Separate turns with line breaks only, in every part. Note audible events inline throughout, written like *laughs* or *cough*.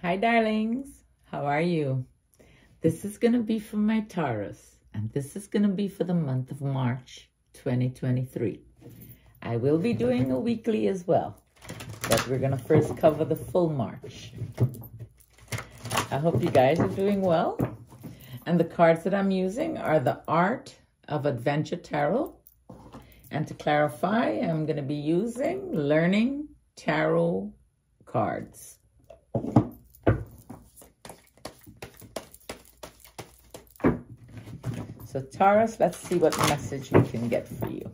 Hi, darlings. How are you? This is going to be for my Taurus, and this is going to be for the month of March 2023. I will be doing a weekly as well, but we're going to first cover the full March. I hope you guys are doing well. And the cards that I'm using are the Art of Adventure Tarot. And to clarify, I'm going to be using Learning Tarot cards. So Taurus, let's see what message we can get for you.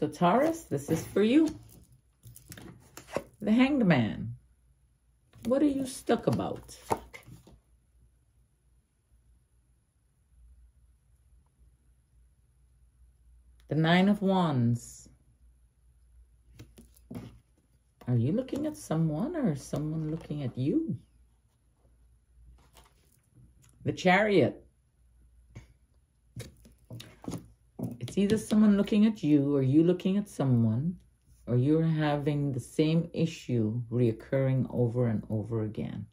So Taurus, this is for you. The Hanged Man. What are you stuck about? The Nine of Wands. Are you looking at someone or someone looking at you? The Chariot. It's either someone looking at you or you looking at someone or you're having the same issue reoccurring over and over again.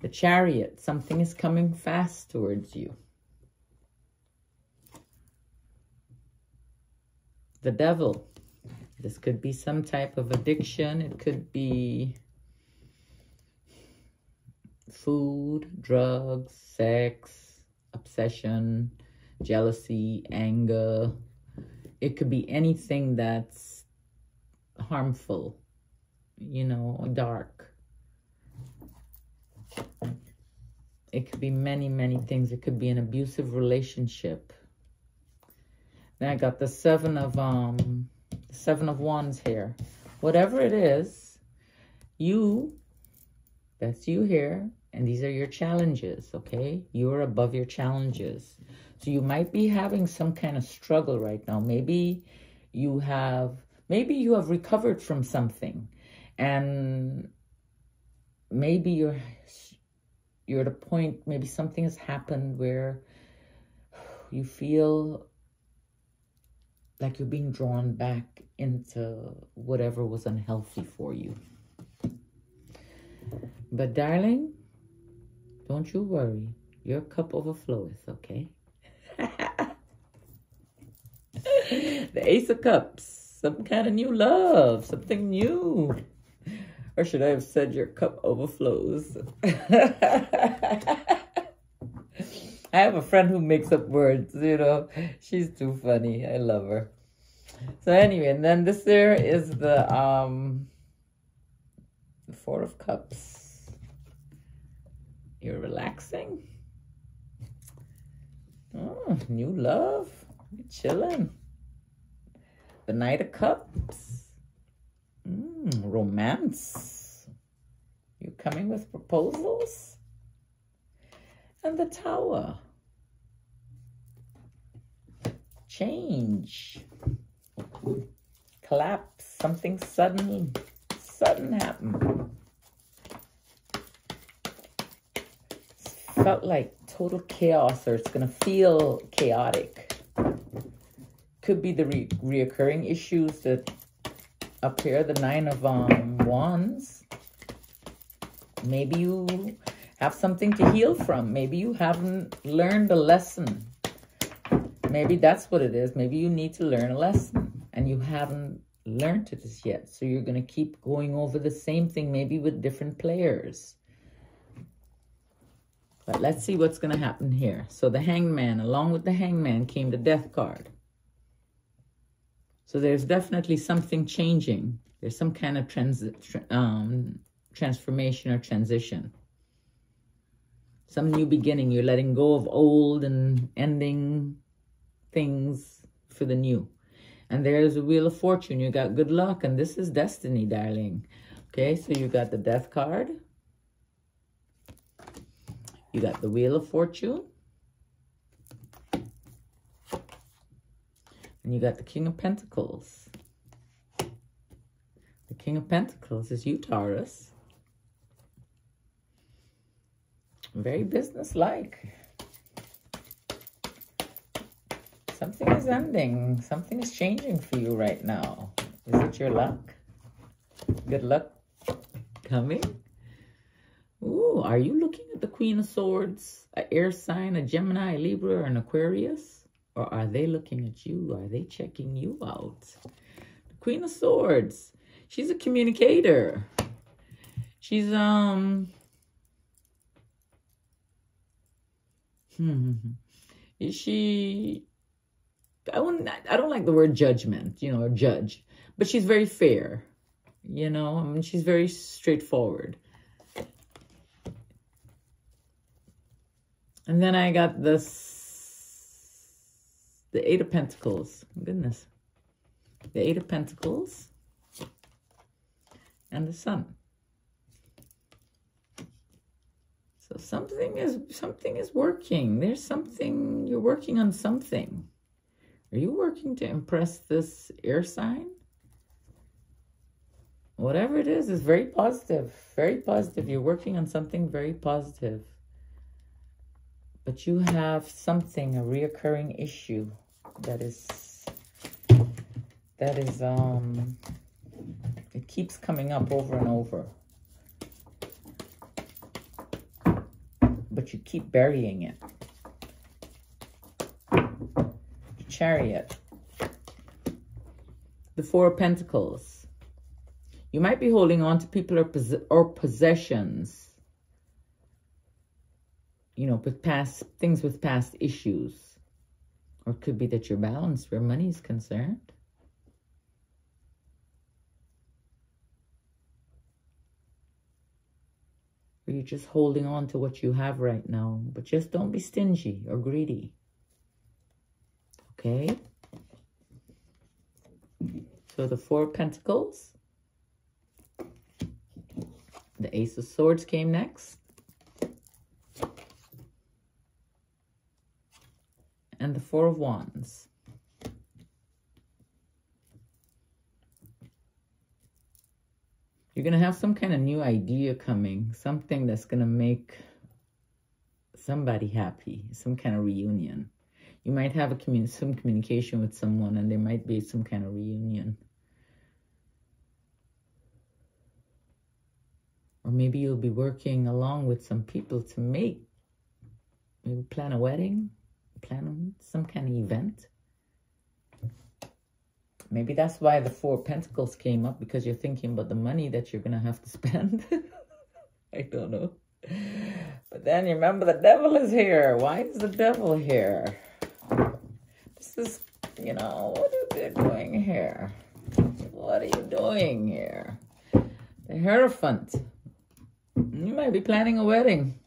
The chariot, something is coming fast towards you. The devil, this could be some type of addiction. It could be food, drugs, sex, obsession, jealousy, anger. It could be anything that's harmful, you know, dark. It could be many, many things. It could be an abusive relationship. Then I got the seven of um seven of wands here. Whatever it is, you, that's you here, and these are your challenges, okay? You're above your challenges. So you might be having some kind of struggle right now. Maybe you have, maybe you have recovered from something and maybe you're, you're at a point, maybe something has happened where you feel like you're being drawn back into whatever was unhealthy for you. But darling, don't you worry. Your cup overfloweth, okay? *laughs* the Ace of Cups. Some kind of new love. Something new. Or should I have said your cup overflows? *laughs* I have a friend who makes up words, you know. She's too funny. I love her. So anyway, and then this there is the um the Four of Cups. You're relaxing. Oh, new love. You're chilling. The Knight of Cups. Mm, romance. You coming with proposals? And the Tower. Change. Collapse. Something sudden, sudden happened. Felt like total chaos or it's going to feel chaotic. Could be the re reoccurring issues that up here, the Nine of um, Wands. Maybe you have something to heal from. Maybe you haven't learned a lesson. Maybe that's what it is. Maybe you need to learn a lesson and you haven't learned it as yet. So you're going to keep going over the same thing, maybe with different players. But let's see what's going to happen here. So the hangman, along with the hangman, came the death card. So there's definitely something changing. There's some kind of trans um, transformation or transition. Some new beginning. You're letting go of old and ending things for the new. And there's a Wheel of Fortune. You got good luck. And this is destiny, darling. Okay, so you got the Death card. You got the Wheel of Fortune. And you got the King of Pentacles. The King of Pentacles is you, Taurus. Very business-like. Something is ending. Something is changing for you right now. Is it your luck? Good luck coming. Ooh, are you looking at the Queen of Swords, an air sign, a Gemini, a Libra, or an Aquarius? Or are they looking at you? Are they checking you out? The Queen of Swords. She's a communicator. She's, um... Hmm. Is she... I, wouldn't, I don't like the word judgment, you know, or judge. But she's very fair. You know, I mean, she's very straightforward. And then I got this the Eight of Pentacles. Goodness. The Eight of Pentacles. And the Sun. So something is something is working. There's something you're working on something. Are you working to impress this air sign? Whatever it is, is very positive. Very positive. You're working on something very positive but you have something, a reoccurring issue that is, that is, um, it keeps coming up over and over. But you keep burying it. Chariot. The Four of Pentacles. You might be holding on to people or, pos or possessions know, with past things with past issues. Or it could be that you're balanced where money is concerned. Or you're just holding on to what you have right now. But just don't be stingy or greedy. Okay? So the Four Pentacles. The Ace of Swords came next. And the Four of Wands. You're going to have some kind of new idea coming, something that's going to make somebody happy, some kind of reunion. You might have a commun some communication with someone and there might be some kind of reunion. Or maybe you'll be working along with some people to make, maybe plan a wedding plan some kind of event. Maybe that's why the Four Pentacles came up, because you're thinking about the money that you're going to have to *laughs* spend. *laughs* I don't know. But then you remember the devil is here. Why is the devil here? This is, you know, what are you doing here? What are you doing here? The Hierophant. You might be planning a wedding.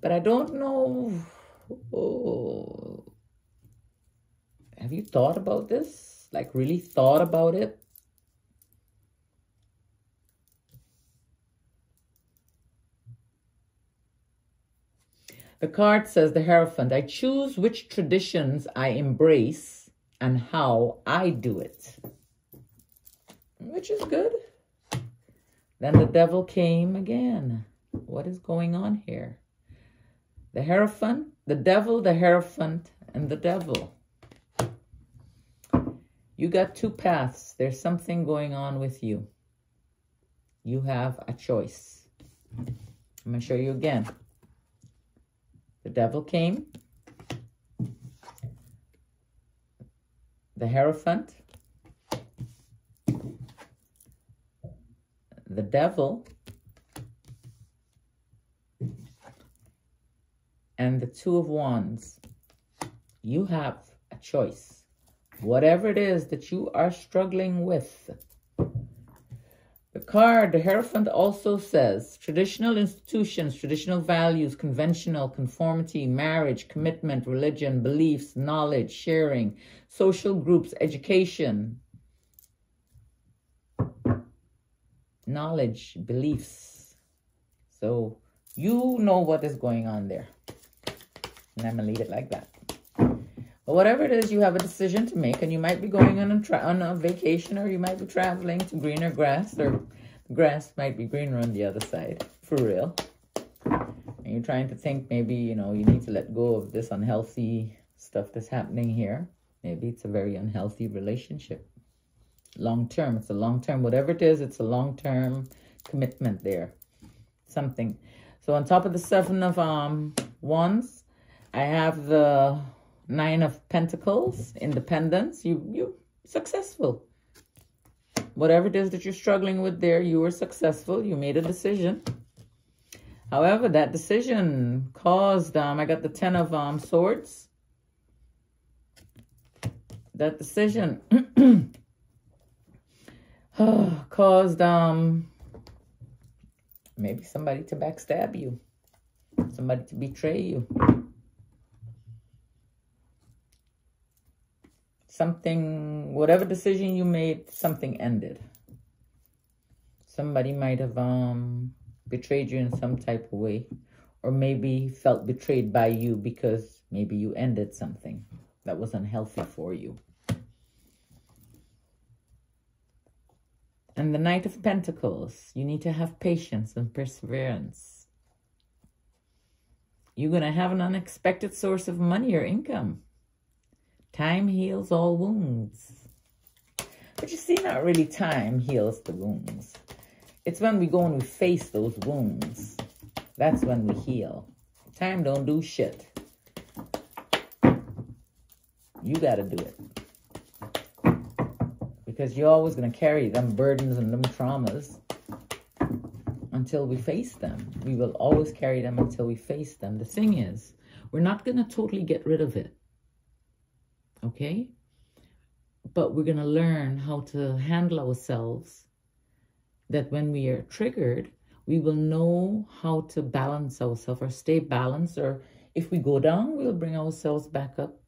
But I don't know Oh. Have you thought about this? Like really thought about it? The card says, the Hierophant, I choose which traditions I embrace and how I do it. Which is good. Then the devil came again. What is going on here? The Hierophant, the devil, the Hierophant, and the devil. You got two paths. There's something going on with you. You have a choice. I'm going to show you again. The devil came. The Hierophant. The devil and the Two of Wands, you have a choice. Whatever it is that you are struggling with, the card, the Hierophant also says traditional institutions, traditional values, conventional conformity, marriage, commitment, religion, beliefs, knowledge, sharing, social groups, education, knowledge, beliefs. So you know what is going on there. And I'm going to leave it like that. But whatever it is, you have a decision to make, and you might be going on a, on a vacation, or you might be traveling to greener grass, or the grass might be greener on the other side, for real. And you're trying to think maybe, you know, you need to let go of this unhealthy stuff that's happening here. Maybe it's a very unhealthy relationship. Long term, it's a long term, whatever it is, it's a long term commitment there. Something. So on top of the seven of um wands, I have the Nine of Pentacles, independence. You, you successful. Whatever it is that you're struggling with there, you were successful. You made a decision. However, that decision caused, um, I got the Ten of um, Swords. That decision *clears throat* *sighs* caused um, maybe somebody to backstab you, somebody to betray you. Something, whatever decision you made, something ended. Somebody might have um, betrayed you in some type of way. Or maybe felt betrayed by you because maybe you ended something that was unhealthy for you. And the Knight of Pentacles, you need to have patience and perseverance. You're going to have an unexpected source of money or income. Time heals all wounds. But you see, not really time heals the wounds. It's when we go and we face those wounds. That's when we heal. Time don't do shit. You got to do it. Because you're always going to carry them burdens and them traumas until we face them. We will always carry them until we face them. The thing is, we're not going to totally get rid of it okay? But we're going to learn how to handle ourselves that when we are triggered, we will know how to balance ourselves or stay balanced, or if we go down, we'll bring ourselves back up.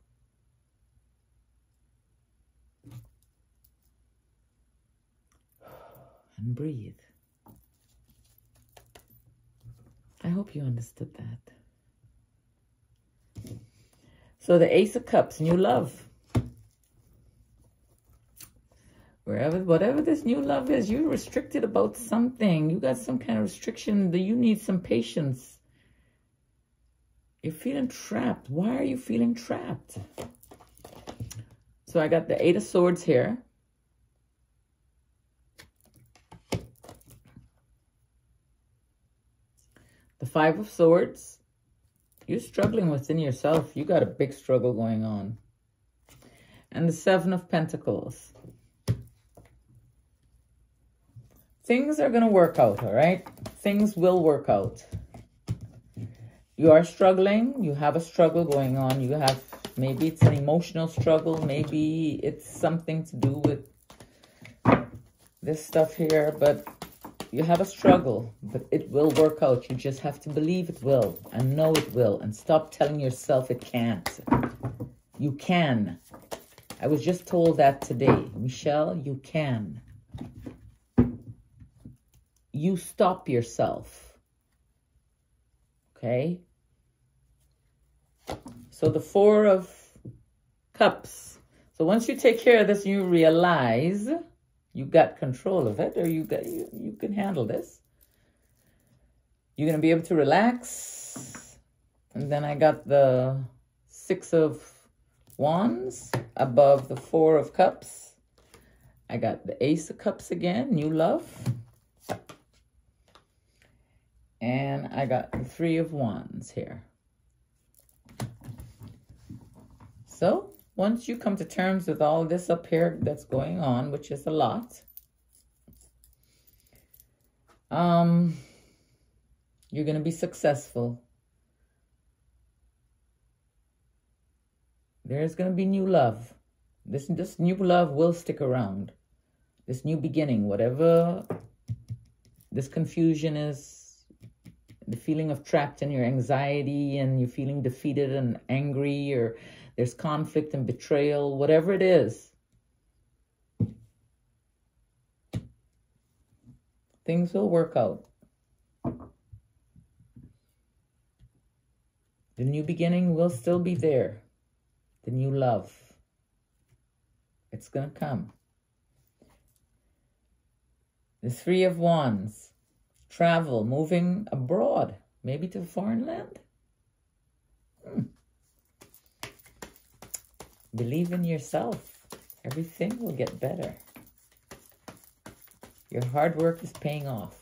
And breathe. I hope you understood that. So the Ace of Cups, new love. Wherever, whatever this new love is, you're restricted about something. You got some kind of restriction that you need some patience. You're feeling trapped. Why are you feeling trapped? So I got the Eight of Swords here. The Five of Swords. You're struggling within yourself. You got a big struggle going on. And the Seven of Pentacles. Things are going to work out, all right? Things will work out. You are struggling. You have a struggle going on. You have, maybe it's an emotional struggle. Maybe it's something to do with this stuff here. But you have a struggle, but it will work out. You just have to believe it will and know it will and stop telling yourself it can't. You can. I was just told that today. Michelle, you can. You stop yourself. Okay? So the Four of Cups. So once you take care of this, you realize you got control of it or you got you, you can handle this. You're to be able to relax. And then i got the six of wands above the four of cups. I got the ace of cups again new love. And i got the three of wands here. So once you come to terms with all this up here that's going on, which is a lot, um, you're going to be successful. There's going to be new love. This, this new love will stick around. This new beginning, whatever This confusion is the feeling of trapped and your anxiety and you're feeling defeated and angry or there's conflict and betrayal, whatever it is. Things will work out. The new beginning will still be there. The new love. It's going to come. The Three of Wands. Travel, moving abroad, maybe to a foreign land. Hmm. Believe in yourself. Everything will get better. Your hard work is paying off.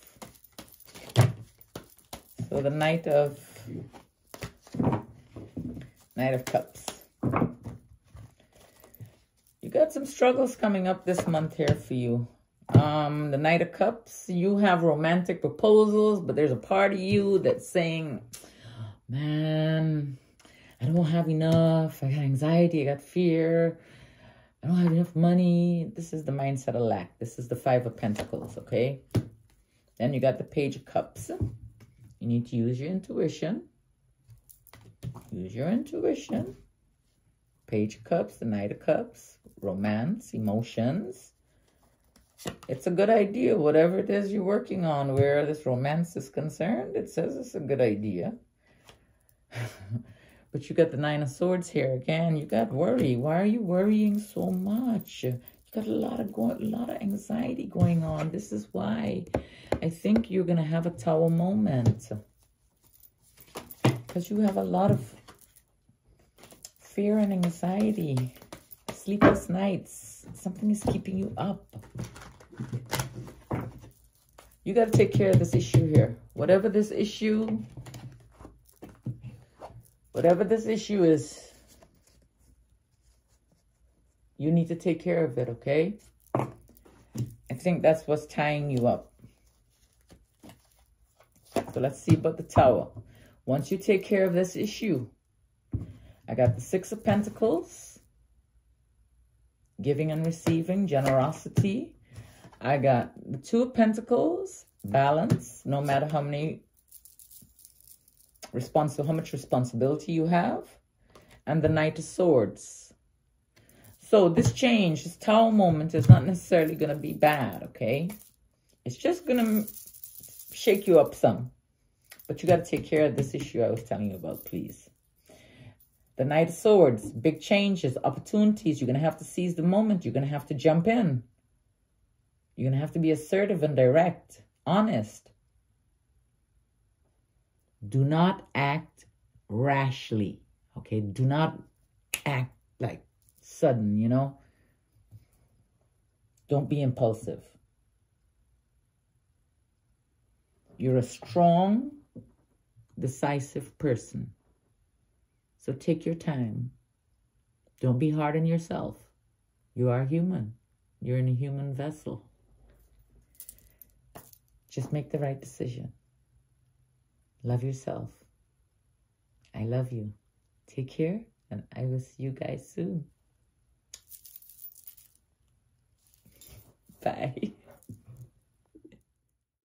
So the Knight of Knight of Cups. You got some struggles coming up this month here for you. Um, the Knight of Cups, you have romantic proposals, but there's a part of you that's saying, man, I don't have enough. I got anxiety. I got fear. I don't have enough money. This is the mindset of lack. This is the Five of Pentacles, okay? Then you got the Page of Cups. You need to use your intuition. Use your intuition. Page of Cups, the Knight of Cups, romance, emotions, it's a good idea. Whatever it is you're working on, where this romance is concerned, it says it's a good idea. *laughs* but you got the Nine of Swords here again. You got worry. Why are you worrying so much? You got a lot of go a lot of anxiety going on. This is why I think you're gonna have a tower moment because you have a lot of fear and anxiety, sleepless nights. Something is keeping you up. You got to take care of this issue here. Whatever this issue, whatever this issue is, you need to take care of it, okay? I think that's what's tying you up. So let's see about the tower. Once you take care of this issue, I got the Six of Pentacles, giving and receiving, generosity, I got the Two of Pentacles, balance, no matter how many responsible, how much responsibility you have, and the Knight of Swords. So this change, this tower moment is not necessarily going to be bad, okay? It's just going to shake you up some. But you got to take care of this issue I was telling you about, please. The Knight of Swords, big changes, opportunities. You're going to have to seize the moment. You're going to have to jump in. You're going to have to be assertive and direct, honest. Do not act rashly, okay? Do not act like sudden, you know? Don't be impulsive. You're a strong, decisive person. So take your time. Don't be hard on yourself. You are human. You're in a human vessel. Just make the right decision. Love yourself. I love you. Take care, and I will see you guys soon. Bye. *laughs*